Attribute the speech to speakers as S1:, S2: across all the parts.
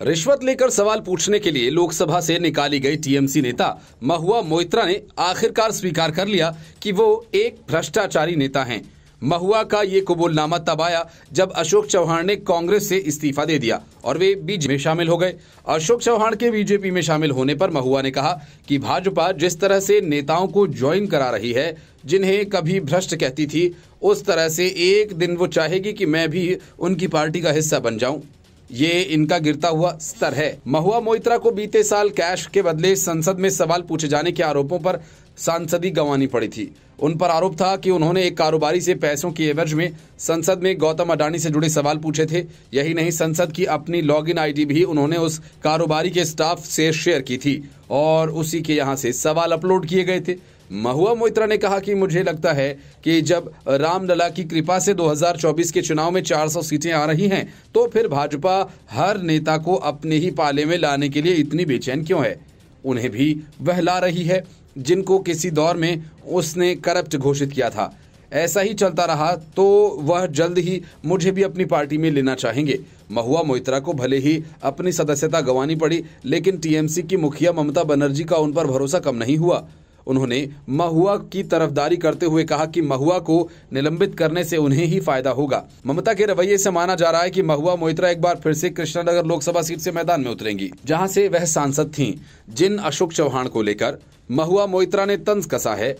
S1: रिश्वत लेकर सवाल पूछने के लिए लोकसभा से निकाली गई टीएमसी नेता महुआ मोइत्रा ने आखिरकार स्वीकार कर लिया कि वो एक भ्रष्टाचारी नेता हैं। महुआ का ये कबूलनामा तब आया जब अशोक चौहान ने कांग्रेस से इस्तीफा दे दिया और वे बीजेपी में शामिल हो गए। अशोक चौहान के बीजेपी में शामिल होने पर महुआ ने कहा कि भाजपा जिस तरह से नेताओं को ज्वाइन करा रही है, जिन्हें कभी भ्रष्ट कहती थी, उस तरह से एक दिन वो चाहेगी कि मैं भी उनकी पार्टी का हिस्सा बन जाऊँ। ये इनका गिरता हुआ स्तर है। महुआ मोइत्रा को बीते साल कैश के बदले संसद में सवाल पूछे जाने के आरोपों पर सांसदी गंवानी पड़ी थी। उन पर आरोप था कि उन्होंने एक कारोबारी से पैसों की एवज में संसद में गौतम अडानी से जुड़े सवाल पूछे थे। यही नहीं, संसद की अपनी लॉगिन आईडी भी उन्होंने उस कारोबारी के स्टाफ से शेयर की थी और उसी के यहाँ से सवाल अपलोड किए गए थे। महुआ मोइत्रा ने कहा कि मुझे लगता है कि जब रामलला की कृपा से 2024 के चुनाव में 400 सीटें आ रही हैं तो फिर भाजपा हर नेता को अपने ही पाले में लाने के लिए इतनी बेचैन क्यों है? उन्हें भी वह ला रही है। जिनको किसी दौर में उसने करप्ट घोषित किया था। ऐसा ही चलता रहा तो वह जल्द ही मुझे भी अपनी पार्टी में लेना चाहेंगे। महुआ मोहित्रा को भले ही अपनी सदस्यता गंवानी पड़ी, लेकिन टीएमसी की मुखिया ममता बनर्जी का उन पर भरोसा कम नहीं हुआ। उन्होंने महुआ की तरफदारी करते हुए कहा कि महुआ को निलंबित करने से उन्हें ही फ़ायदा होगा। ममता के रवैये से माना जा रहा है कि महुआ मोइत्रा एक बार फिर से कृष्णानगर लोकसभा सीट से मैदान में उतरेंगी, जहाँ से वह सांसद थीं। जिन अशोक चौहान को लेकर महुआ मोइत्रा ने तंज कसा है,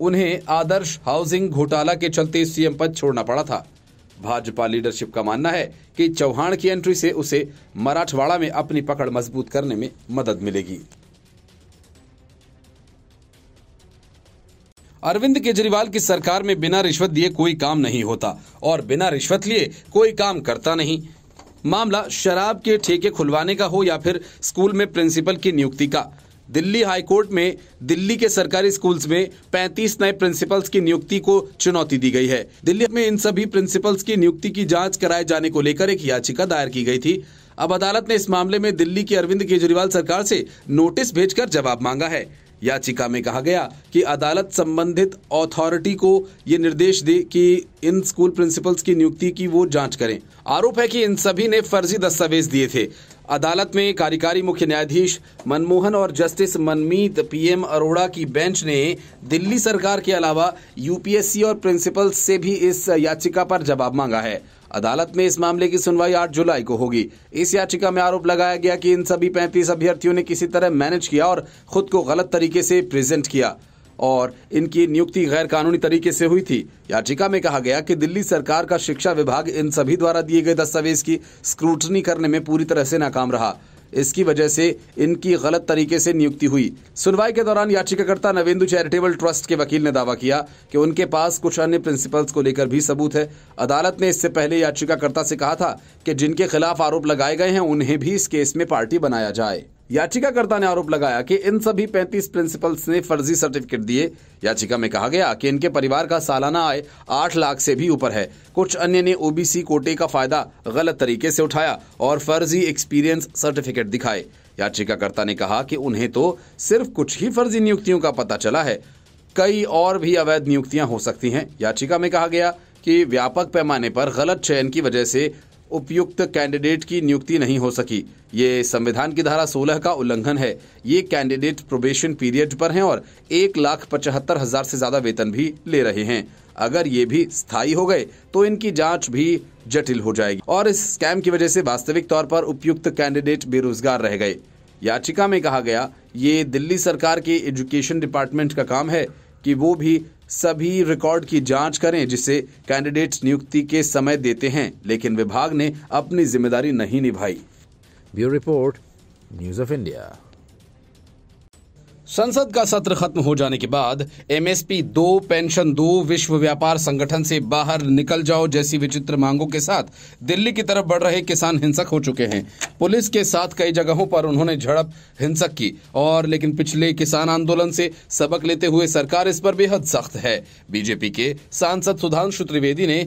S1: उन्हें आदर्श हाउसिंग घोटाला के चलते सीएम पद छोड़ना पड़ा था। भाजपा लीडरशिप का मानना है कि चौहान की एंट्री से उसे मराठवाड़ा में अपनी पकड़ मज़बूत करने में मदद मिलेगी। अरविंद केजरीवाल की सरकार में बिना रिश्वत दिए कोई काम नहीं होता और बिना रिश्वत लिए कोई काम करता नहीं। मामला शराब के ठेके खुलवाने का हो या फिर स्कूल में प्रिंसिपल की नियुक्ति का? दिल्ली हाईकोर्ट में, दिल्ली के सरकारी स्कूल्स में 35 नए प्रिंसिपल्स की नियुक्ति को चुनौती दी गई है। दिल्ली में इन सभी प्रिंसिपल्स की नियुक्ति की जाँच कराए जाने को लेकर एक याचिका दायर की गई थी। अब अदालत ने इस मामले में दिल्ली की अरविंद केजरीवाल सरकार से नोटिस भेजकर जवाब मांगा है। याचिका में कहा गया कि अदालत संबंधित अथॉरिटी को ये निर्देश दे कि इन स्कूल प्रिंसिपल्स की नियुक्ति की वो जाँच करें। आरोप है कि इन सभी ने फर्जी दस्तावेज़ दिए थे। अदालत में कार्यकारी मुख्य न्यायाधीश मनमोहन और जस्टिस मनमीत पीएम अरोड़ा की बेंच ने दिल्ली सरकार के अलावा यूपीएससी और प्रिंसिपल से भी इस याचिका पर जवाब मांगा है। अदालत में इस मामले की सुनवाई 8 जुलाई को होगी। इस याचिका में आरोप लगाया गया कि इन सभी 35 अभ्यर्थियों ने किसी तरह मैनेज किया और खुद को गलत तरीके से प्रेजेंट किया और इनकी नियुक्ति गैर कानूनी तरीके से हुई थी। याचिका में कहा गया कि दिल्ली सरकार का शिक्षा विभाग इन सभी द्वारा दिए गए दस्तावेज़ की स्क्रूटनी करने में पूरी तरह से नाकाम रहा। इसकी वजह से इनकी गलत तरीके से नियुक्ति हुई। सुनवाई के दौरान याचिकाकर्ता नवेंदु चैरिटेबल ट्रस्ट के वकील ने दावा किया कि उनके पास कुछ अन्य प्रिंसिपल्स को लेकर भी सबूत है। अदालत ने इससे पहले याचिकाकर्ता से कहा था कि जिनके खिलाफ आरोप लगाए गए हैं, उन्हें भी इस केस में पार्टी बनाया जाए। याचिकाकर्ता ने आरोप लगाया कि इन सभी 35 प्रिंसिपल्स ने फर्जी सर्टिफिकेट दिए। याचिका में कहा गया कि इनके परिवार का सालाना आय 8 लाख से भी ऊपर है। कुछ अन्य ने ओबीसी कोटे का फ़ायदा गलत तरीके से उठाया और फर्जी एक्सपीरियंस सर्टिफिकेट दिखाए। याचिकाकर्ता ने कहा कि उन्हें तो सिर्फ़ कुछ ही फर्जी नियुक्तियों का पता चला है। कई और भी अवैध नियुक्तियाँ हो सकती हैं। याचिका में कहा गया कि व्यापक पैमाने पर गलत चयन की वजह से उपयुक्त कैंडिडेट की नियुक्ति नहीं हो सकी। ये संविधान की धारा 16 का उल्लंघन है। ये कैंडिडेट प्रोबेशन पीरियड पर हैं और एक लाख पचहत्तर हज़ार से ज़्यादा वेतन भी ले रहे हैं। अगर ये भी स्थायी हो गए तो इनकी जाँच भी जटिल हो जाएगी। और इस स्कैम की वजह से वास्तविक तौर पर उपयुक्त कैंडिडेट बेरोजगार रह गए। याचिका में कहा गया, ये दिल्ली सरकार के एजुकेशन डिपार्टमेंट का काम है कि वो भी सभी रिकॉर्ड की जाँच करें, जिसे कैंडिडेट नियुक्ति के समय देते हैं, लेकिन विभाग ने अपनी ज़िम्मेदारी नहीं निभाई।
S2: Bureau report news of India
S1: संसद का सत्र खत्म हो जाने के बाद एमएसपी दो, पेंशन दो, विश्व व्यापार संगठन से बाहर निकल जाओ जैसी विचित्र मांगों के साथ दिल्ली की तरफ़ बढ़ रहे किसान हिंसक हो चुके हैं। पुलिस के साथ कई जगहों पर उन्होंने झड़प हिंसक की और लेकिन पिछले किसान आंदोलन से सबक लेते हुए सरकार इस पर बेहद सख्त है। बीजेपी के सांसद सुधांशु त्रिवेदी ने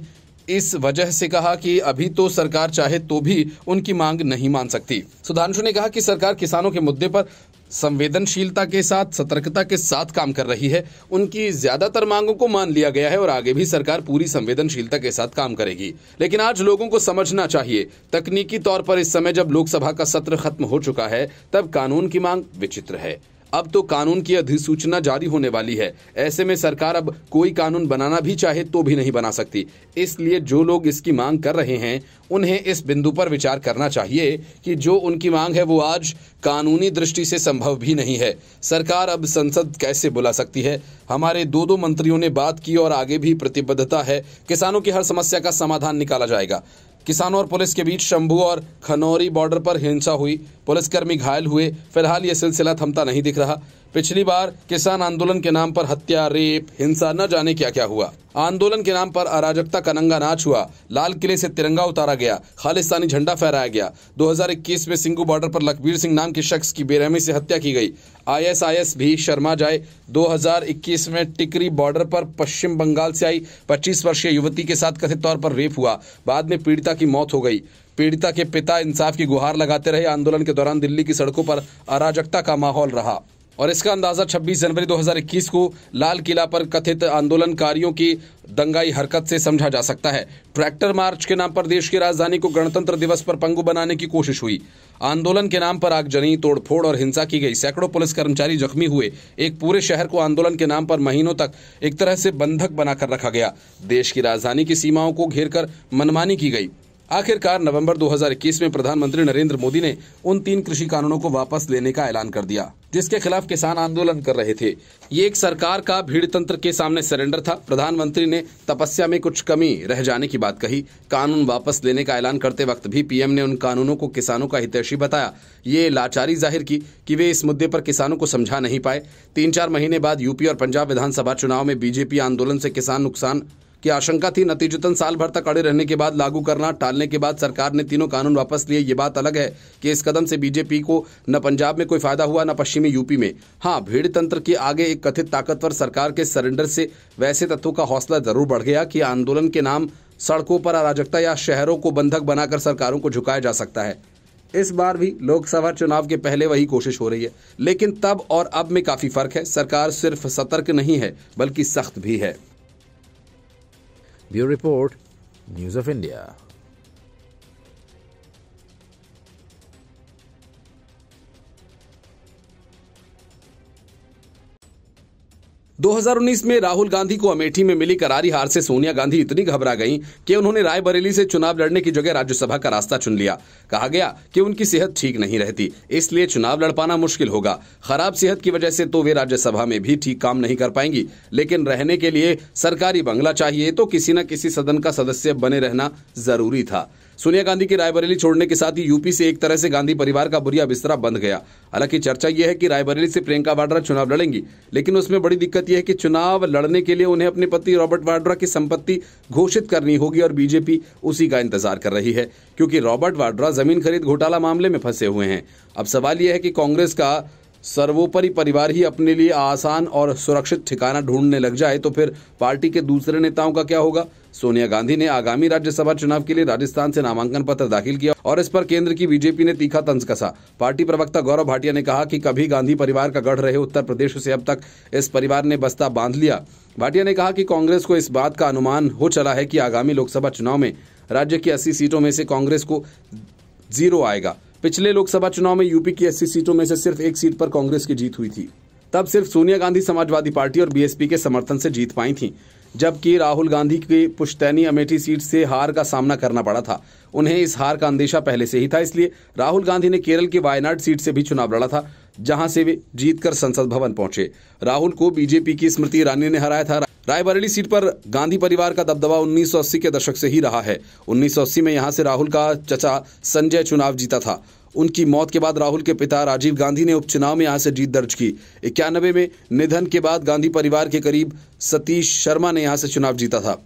S1: इस वजह से कहा कि अभी तो सरकार चाहे तो भी उनकी मांग नहीं मान सकती। सुधांशु ने कहा कि सरकार किसानों के मुद्दे पर संवेदनशीलता के साथ, सतर्कता के साथ काम कर रही है। उनकी ज़्यादातर मांगों को मान लिया गया है और आगे भी सरकार पूरी संवेदनशीलता के साथ काम करेगी। लेकिन आज लोगों को समझना चाहिए, तकनीकी तौर पर इस समय जब लोकसभा का सत्र खत्म हो चुका है, तब कानून की मांग विचित्र है। अब तो कानून की अधिसूचना जारी होने वाली है। ऐसे में सरकार अब कोई कानून बनाना भी चाहे तो भी नहीं बना सकती। इसलिए जो लोग इसकी मांग कर रहे हैं, उन्हें इस बिंदु पर विचार करना चाहिए कि जो उनकी मांग है वो आज कानूनी दृष्टि से संभव भी नहीं है। सरकार अब संसद कैसे बुला सकती है? हमारे दो दो मंत्रियों ने बात की और आगे भी प्रतिबद्धता है। किसानों की हर समस्या का समाधान निकाला जाएगा। किसानों और पुलिस के बीच शंभू और खनौरी बॉर्डर पर हिंसा हुई। पुलिसकर्मी घायल हुए। फ़िलहाल यह सिलसिला थमता नहीं दिख रहा। पिछली बार किसान आंदोलन के नाम पर हत्या, रेप, हिंसा न जाने क्या क्या हुआ? आंदोलन के नाम पर अराजकता का नंगा नाच हुआ। लाल किले से तिरंगा उतारा गया। खालिस्तानी झंडा फहराया गया। 2021 में सिंगू बॉर्डर पर लखबीर सिंह नाम के शख्स की बेरहमी से हत्या की गई। आईएसआईएस भी शर्मा जाए। 2021 में टिकरी बॉर्डर पर पश्चिम बंगाल से आई 25 वर्षीय युवती के साथ कथित तौर पर रेप हुआ। बाद में पीड़िता की मौत हो गई। पीड़िता के पिता इंसाफ की गुहार लगाते रहे। आंदोलन के दौरान दिल्ली की सड़कों पर अराजकता का माहौल रहा। और इसका अंदाज़ा 26 जनवरी 2021 को लाल किला पर कथित आंदोलनकारियों की दंगाई हरकत से समझा जा सकता है। ट्रैक्टर मार्च के नाम पर देश की राजधानी को गणतंत्र दिवस पर पंगु बनाने की कोशिश हुई। आंदोलन के नाम पर आगजनी तोड़फोड़ और हिंसा की गई। सैकड़ों पुलिस कर्मचारी जख्मी हुए। एक पूरे शहर को आंदोलन के नाम पर महीनों तक एक तरह से बंधक बनाकर रखा गया। देश की राजधानी की सीमाओं को घेर मनमानी की गई। आखिरकार नवंबर 2021 में प्रधानमंत्री नरेंद्र मोदी ने उन तीन कृषि कानूनों को वापस लेने का ऐलान कर दिया, जिसके खिलाफ किसान आंदोलन कर रहे थे। ये एक सरकार का भीड़ तंत्र के सामने सरेंडर था। प्रधानमंत्री ने तपस्या में कुछ कमी रह जाने की बात कही। कानून वापस लेने का ऐलान करते वक्त भी पीएम ने उन कानूनों को किसानों का हितैषी बताया। ये लाचारी ज़ाहिर की कि वे इस मुद्दे पर किसानों को समझा नहीं पाए। तीन चार महीने बाद यूपी और पंजाब विधानसभा चुनाव में बीजेपी आंदोलन से किसान नुकसान की आशंका थी नतीजतन साल भर तक अड़े रहने के बाद लागू करना, टालने के बाद सरकार ने तीनों कानून वापस लिए। ये बात अलग है कि इस कदम से बीजेपी को न पंजाब में कोई फ़ायदा हुआ, न पश्चिमी यूपी में। हाँ भीड़ तंत्र के आगे एक कथित ताकतवर सरकार के सरेंडर से वैसे तत्वों का हौसला ज़रूर बढ़ गया कि आंदोलन के नाम सड़कों पर अराजकता या शहरों को बंधक बनाकर सरकारों को झुकाया जा सकता है। इस बार भी लोकसभा चुनाव के पहले वही कोशिश हो रही है। लेकिन तब और अब में काफ़ी फ़र्क है। सरकार सिर्फ़ सतर्क नहीं है, बल्कि सख्त भी है।
S2: Bureau Report, News of India.
S1: 2019 में राहुल गांधी को अमेठी में मिली करारी हार से सोनिया गांधी इतनी घबरा गईं कि उन्होंने रायबरेली से चुनाव लड़ने की जगह राज्यसभा का रास्ता चुन लिया। कहा गया कि उनकी सेहत ठीक नहीं रहती, इसलिए चुनाव लड़ पाना मुश्किल होगा। खराब सेहत की वजह से तो वे राज्यसभा में भी ठीक काम नहीं कर पाएँगी, लेकिन रहने के लिए सरकारी बंगला चाहिए तो किसी न किसी सदन का सदस्य बने रहना ज़रूरी था। सोनिया गांधी की रायबरेली छोड़ने के साथ ही यूपी से एक तरह से गांधी परिवार का बुरिया बिस्तरा बंद गया। हालाँकि चर्चा यह है कि रायबरेली से प्रियंका वाड्रा चुनाव लड़ेंगी, लेकिन उसमें बड़ी दिक्कत यह है कि चुनाव लड़ने के लिए उन्हें अपने पति रॉबर्ट वाड्रा की संपत्ति घोषित करनी होगी और बीजेपी उसी का इंतज़ार कर रही है, क्योंकि रॉबर्ट वाड्रा ज़मीन खरीद घोटाला मामले में फंसे हुए हैं। अब सवाल यह है कि कांग्रेस का सर्वोपरि परिवार ही अपने लिए आसान और सुरक्षित ठिकाना ढूँढने लग जाए तो फिर पार्टी के दूसरे नेताओं का क्या होगा? सोनिया गांधी ने आगामी राज्यसभा चुनाव के लिए राजस्थान से नामांकन पत्र दाखिल किया और इस पर केंद्र की बीजेपी ने तीखा तंज कसा। पार्टी प्रवक्ता गौरव भाटिया ने कहा कि कभी गांधी परिवार का गढ़ रहे उत्तर प्रदेश से अब तक इस परिवार ने बस्ता बाँध लिया। भाटिया ने कहा कि कांग्रेस को इस बात का अनुमान हो चला है कि आगामी लोकसभा चुनाव में राज्य की अस्सी सीटों में से कांग्रेस को ज़ीरो आएगा। पिछले लोकसभा चुनाव में यूपी की अस्सी सीटों में से सिर्फ़ एक सीट पर कांग्रेस की जीत हुई थी। तब सिर्फ़ सोनिया गांधी समाजवादी पार्टी और बीएसपी के समर्थन से जीत पाई थी। जबकि राहुल गांधी की पुश्तैनी अमेठी सीट से हार का सामना करना पड़ा था। उन्हें इस हार का अंदेशा पहले से ही था, इसलिए राहुल गांधी ने केरल की वायनाड सीट से भी चुनाव लड़ा था, जहाँ से वे जीतकर संसद भवन पहुँचे। राहुल को बीजेपी की स्मृति ईरानी ने हराया था। रायबरेली सीट पर गांधी परिवार का दबदबा 1980 के दशक से ही रहा है। 1980 में यहाँ से राहुल का चचा संजय चुनाव जीता था। उनकी मौत के बाद राहुल के पिता राजीव गांधी ने उपचुनाव में यहाँ से जीत दर्ज की। इक्यानबे में निधन के बाद गांधी परिवार के करीब सतीश शर्मा ने यहाँ से चुनाव जीता था।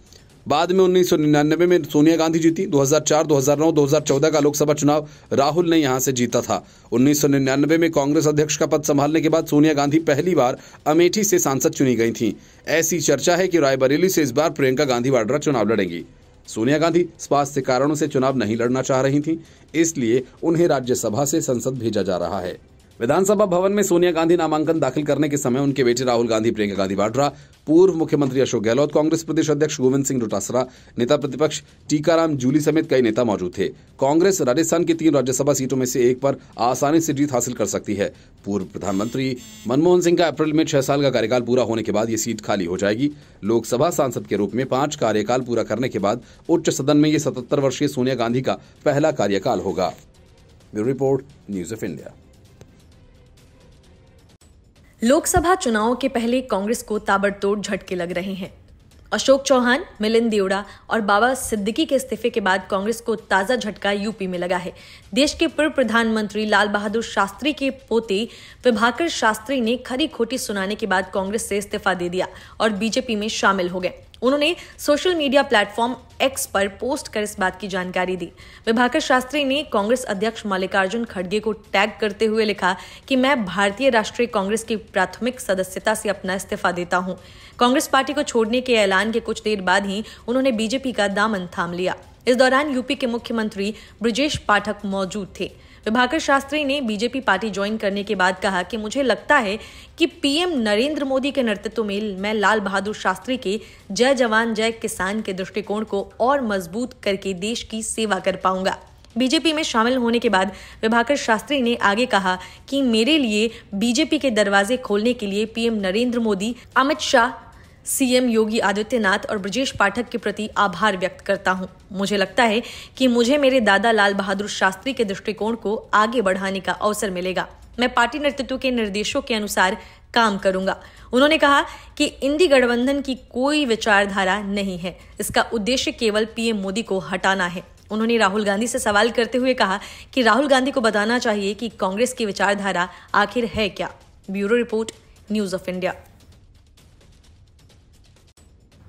S1: बाद में उन्नीस सौ निन्यानवे में सोनिया गांधी जीती 2004, 2009, 2014 का लोकसभा चुनाव राहुल ने यहाँ से जीता था। उन्नीस सौ निन्यानबे में कांग्रेस अध्यक्ष का पद संभालने के बाद सोनिया गांधी पहली बार अमेठी से सांसद चुनी गई थी। ऐसी चर्चा है कि रायबरेली से इस बार प्रियंका गांधी वाड्रा चुनाव लड़ेंगी। सोनिया गांधी स्वास्थ्य कारणों से चुनाव नहीं लड़ना चाह रही थीं, इसलिए उन्हें राज्यसभा से संसद भेजा जा रहा है। विधानसभा भवन में सोनिया गांधी नामांकन दाखिल करने के समय उनके बेटे राहुल गांधी, प्रियंका गांधी वाड्रा, पूर्व मुख्यमंत्री अशोक गहलोत, कांग्रेस प्रदेश अध्यक्ष गोविंद सिंह डोटासरा, नेता प्रतिपक्ष टीकाराम जूली समेत कई नेता मौजूद थे। कांग्रेस राजस्थान की तीन राज्यसभा सीटों में से एक पर आसानी से जीत हासिल कर सकती है। पूर्व प्रधानमंत्री मनमोहन सिंह का अप्रैल में छह साल का कार्यकाल पूरा होने के बाद ये सीट खाली हो जाएगी। लोकसभा सांसद के रूप में पाँच कार्यकाल पूरा करने के बाद उच्च सदन में ये सतहत्तर वर्षीय सोनिया गांधी का पहला कार्यकाल होगा। Bureau report, news of India.
S3: Lok Sabha चुनाव के पहले कांग्रेस को ताबड़तोड़ झटके लग रहे हैं। अशोक चौहान, मिलिंद देवड़ा और बाबा सिद्दीकी के इस्तीफे के बाद कांग्रेस को ताज़ा झटका यूपी में लगा है। देश के पूर्व प्रधानमंत्री लाल बहादुर शास्त्री के पोते विभाकर शास्त्री ने खरी खोटी सुनाने के बाद कांग्रेस से इस्तीफा दे दिया और बीजेपी में शामिल हो गए। उन्होंने सोशल मीडिया प्लेटफॉर्म एक्स पर पोस्ट कर इस बात की जानकारी दी। विभाकर शास्त्री ने कांग्रेस अध्यक्ष मल्लिकार्जुन खड़गे को टैग करते हुए लिखा कि मैं भारतीय राष्ट्रीय कांग्रेस की प्राथमिक सदस्यता से अपना इस्तीफा देता हूँ। कांग्रेस पार्टी को छोड़ने के ऐलान के कुछ देर बाद ही उन्होंने बीजेपी का दामन थाम लिया। इस दौरान यूपी के मुख्यमंत्री ब्रजेश पाठक मौजूद थे। विभाकर शास्त्री ने बीजेपी पार्टी ज्वाइन करने के बाद कहा कि मुझे लगता है कि पीएम नरेंद्र मोदी के नेतृत्व में मैं लाल बहादुर शास्त्री के जय जवान, जय किसान के दृष्टिकोण को और मज़बूत करके देश की सेवा कर पाऊँगा। बीजेपी में शामिल होने के बाद विभाकर शास्त्री ने आगे कहा कि मेरे लिए बीजेपी के दरवाजे खोलने के लिए पीएम नरेंद्र मोदी, अमित शाह सीएम योगी आदित्यनाथ और ब्रजेश पाठक के प्रति आभार व्यक्त करता हूँ। मुझे लगता है कि मुझे मेरे दादा लाल बहादुर शास्त्री के दृष्टिकोण को आगे बढ़ाने का अवसर मिलेगा। मैं पार्टी नेतृत्व के निर्देशों के अनुसार काम करूँगा। उन्होंने कहा कि इंडी गठबंधन की कोई विचारधारा नहीं है। इसका उद्देश्य केवल पीएम मोदी को हटाना है। उन्होंने राहुल गांधी से सवाल करते हुए कहा कि राहुल गांधी को बताना चाहिए कि कांग्रेस की विचारधारा आखिर है क्या। Bureau report, news of India.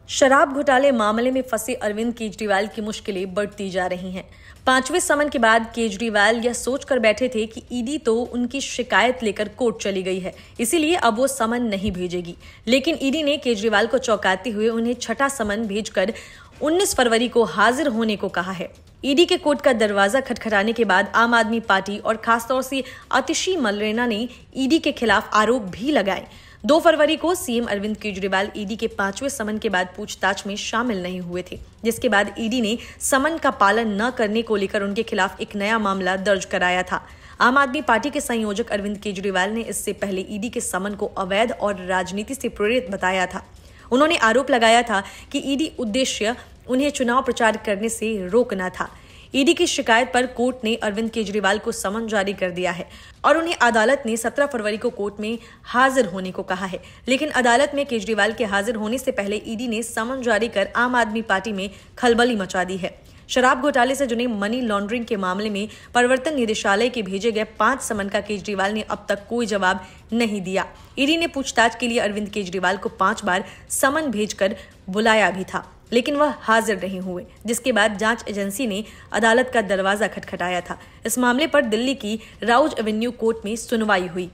S3: शराब घोटाले मामले में फंसे अरविंद केजरीवाल की मुश्किलें बढ़ती जा रही हैं। पाँचवें समन के बाद केजरीवाल यह सोचकर बैठे थे कि ईडी तो उनकी शिकायत लेकर कोर्ट चली गई है, इसीलिए अब वो समन नहीं भेजेगी। लेकिन ईडी ने केजरीवाल को चौंकाते हुए उन्हें छठा समन भेजकर 19 फरवरी को हाजिर होने को कहा है। ईडी के कोर्ट का दरवाज़ा खटखटाने के बाद आम आदमी पार्टी और खासतौर से आतिशी मलरेना ने ईडी के खिलाफ आरोप भी लगाए। दो फरवरी को सीएम अरविंद केजरीवाल ईडी के पाँचवें समन के बाद पूछताछ में शामिल नहीं हुए थे, जिसके बाद ईडी ने समन का पालन न करने को लेकर उनके खिलाफ एक नया मामला दर्ज कराया था। आम आदमी पार्टी के संयोजक अरविंद केजरीवाल ने इससे पहले ईडी के समन को अवैध और राजनीति से प्रेरित बताया था। उन्होंने आरोप लगाया था कि ईडी उद्देश्य उन्हें चुनाव प्रचार करने से रोकना था। ईडी की शिकायत पर कोर्ट ने अरविंद केजरीवाल को समन जारी कर दिया है और उन्हें अदालत ने 17 फरवरी को कोर्ट में हाजिर होने को कहा है। लेकिन अदालत में केजरीवाल के हाजिर होने से पहले ईडी ने समन जारी कर आम आदमी पार्टी में खलबली मचा दी है। शराब घोटाले से जुड़े मनी लॉन्ड्रिंग के मामले में प्रवर्तन निदेशालय के भेजे गए पाँच समन का केजरीवाल ने अब तक कोई जवाब नहीं दिया। ईडी ने पूछताछ के लिए अरविंद केजरीवाल को पाँच बार समन भेजकर बुलाया भी था। लेकिन वह हाजिर नहीं हुए, जिसके बाद जाँच एजेंसी ने अदालत का दरवाज़ा खटखटाया था। इस मामले पर दिल्ली की राउज एवेन्यू कोर्ट में सुनवाई हुई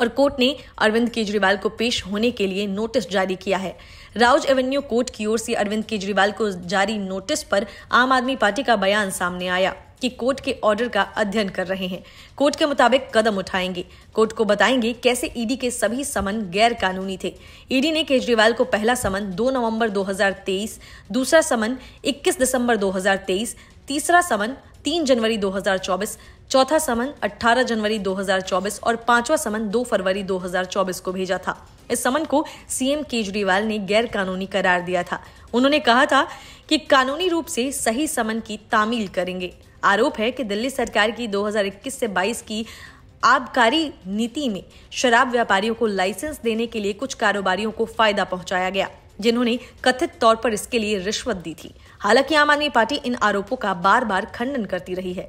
S3: और कोर्ट ने अरविंद केजरीवाल को पेश होने के लिए नोटिस जारी किया है। राउज एवेन्यू कोर्ट की ओर से अरविंद केजरीवाल को जारी नोटिस पर आम आदमी पार्टी का बयान सामने आया। कि कोर्ट के ऑर्डर का अध्ययन कर रहे हैं। कोर्ट के मुताबिक कदम उठाएँगे। कोर्ट को बताएँगे कैसे ईडी के सभी समन गैर कानूनी थे। ईडी ने केजरीवाल को पहला समन 2 नवंबर 2023, दूसरा समन 21 दिसंबर 2023, तीसरा समन 3 जनवरी 2024, चौथा समन 18 जनवरी 2024 और पांचवा समन 2 फरवरी 2024 को भेजा था। इस समन को सीएम केजरीवाल ने गैर कानूनी करार दिया था। उन्होंने कहा था कि कानूनी रूप से सही समन की तामील करेंगे। आरोप है कि दिल्ली सरकार की 2021 से 22 की आबकारी नीति में शराब व्यापारियों को लाइसेंस देने के लिए कुछ कारोबारियों को फ़ायदा पहुँचाया गया, जिन्होंने कथित तौर पर इसके लिए रिश्वत दी थी। हालाँकि आम आदमी पार्टी इन आरोपों का बार बार खंडन करती रही है।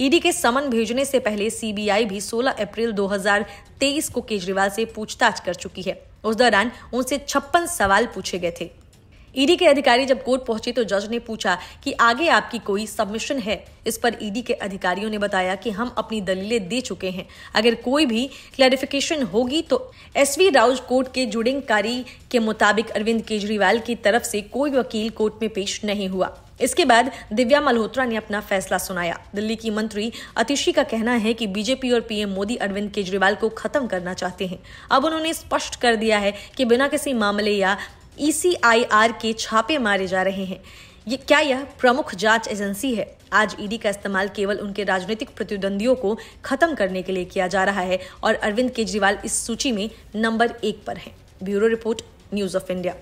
S3: ईडी के समन भेजने से पहले सीबीआई भी 16 अप्रैल 2023 को केजरीवाल से पूछताछ कर चुकी है। उस दौरान उनसे छप्पन सवाल पूछे गए थे। ईडी के अधिकारी जब कोर्ट पहुँचे तो जज ने पूछा कि आगे आपकी कोई सबमिशन है। इस पर ईडी के अधिकारियों ने बताया कि हम अपनी दलीलें दे चुके हैं। अगर कोई भी क्लैरिफिकेशन होगी तो एसवी राउज कोर्ट के जुडिंग कारी के मुताबिक अरविंद केजरीवाल की तरफ़ से कोई वकील कोर्ट में पेश नहीं हुआ। इसके बाद दिव्या मल्होत्रा ने अपना फैसला सुनाया। दिल्ली की मंत्री अतिशी का कहना है कि बीजेपी और पीएम मोदी अरविंद केजरीवाल को खत्म करना चाहते हैं। अब उन्होंने स्पष्ट कर दिया है कि बिना किसी मामले या ईसीआईआर के छापे मारे जा रहे हैं। ये क्या यह प्रमुख जाँच एजेंसी है? आज ईडी का इस्तेमाल केवल उनके राजनीतिक प्रतिद्वंदियों को खत्म करने के लिए किया जा रहा है और अरविंद केजरीवाल इस सूची में नंबर एक पर हैं। Bureau report news of India